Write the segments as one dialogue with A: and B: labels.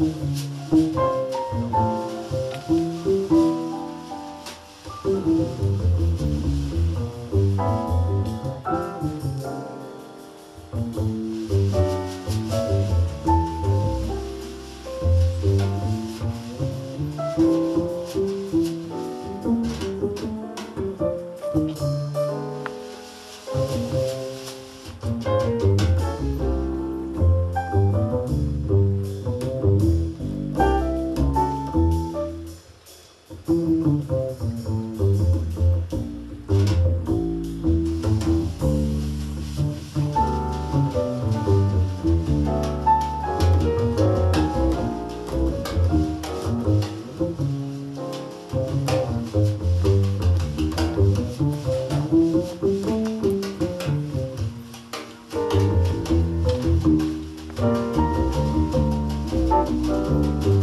A: Thank you. Música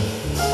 A: Thank you.